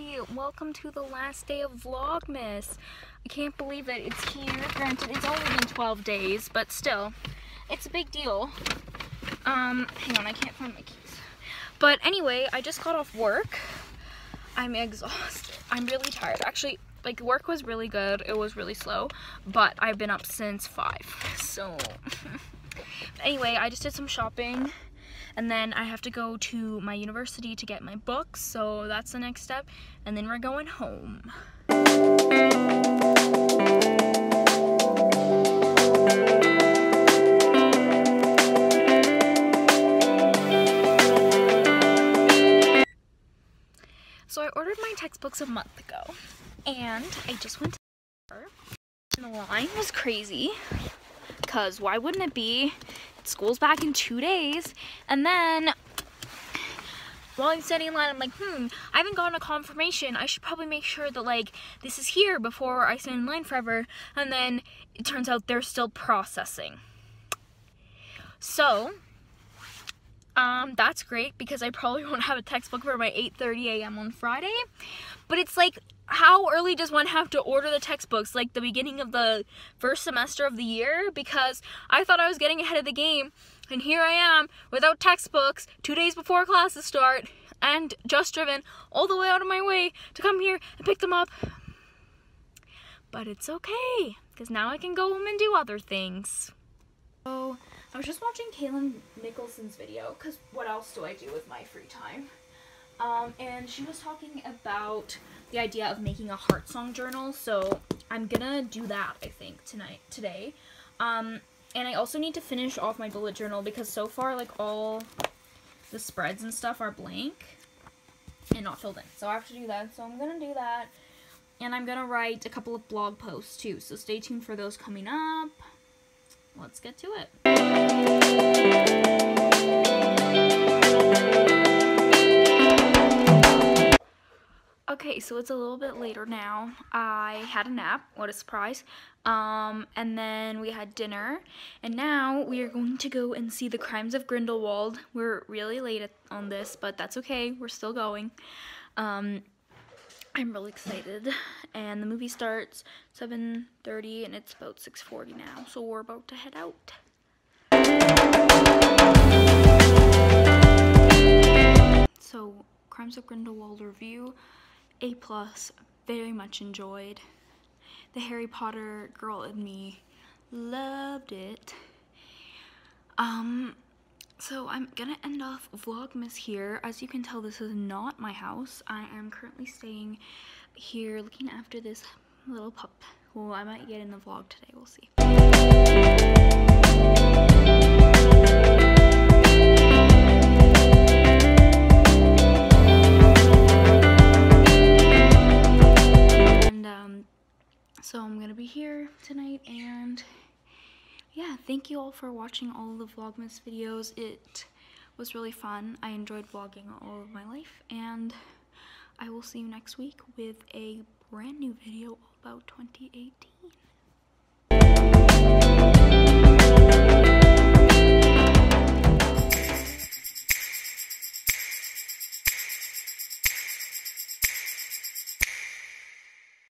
everybody, welcome to the last day of Vlogmas. I can't believe that it's here. Granted, it's only been 12 days, but still, it's a big deal. Um, hang on, I can't find my keys. But anyway, I just got off work. I'm exhausted. I'm really tired. Actually, like work was really good. It was really slow, but I've been up since 5. So, anyway, I just did some shopping and then I have to go to my university to get my books so that's the next step. And then we're going home. So I ordered my textbooks a month ago and I just went to the line was crazy because why wouldn't it be school's back in two days. And then while I'm standing in line, I'm like, hmm, I haven't gotten a confirmation. I should probably make sure that like this is here before I stand in line forever. And then it turns out they're still processing. So, um, that's great because I probably won't have a textbook for my 8.30 a.m. on Friday. But it's like how early does one have to order the textbooks? Like the beginning of the first semester of the year? Because I thought I was getting ahead of the game, and here I am without textbooks two days before classes start, and just driven all the way out of my way to come here and pick them up. But it's okay, because now I can go home and do other things. So, was just watching Kalyn Nicholson's video, because what else do I do with my free time? Um, and she was talking about the idea of making a heart song journal. So I'm gonna do that, I think, tonight, today. Um, and I also need to finish off my bullet journal because so far, like, all the spreads and stuff are blank and not filled in. So I have to do that. So I'm gonna do that. And I'm gonna write a couple of blog posts too. So stay tuned for those coming up. Let's get to it. Okay, so it's a little bit later now. I had a nap, what a surprise. Um, and then we had dinner, and now we are going to go and see The Crimes of Grindelwald. We're really late on this, but that's okay, we're still going. Um, I'm really excited, and the movie starts 7.30, and it's about 6.40 now, so we're about to head out. So, Crimes of Grindelwald review. A plus, very much enjoyed. The Harry Potter girl in me loved it. Um, so I'm gonna end off Vlogmas here. As you can tell, this is not my house. I am currently staying here looking after this little pup. Well, I might get in the vlog today, we'll see. And um, so I'm gonna be here tonight and yeah, thank you all for watching all the Vlogmas videos. It was really fun. I enjoyed vlogging all of my life and I will see you next week with a brand new video about 2018.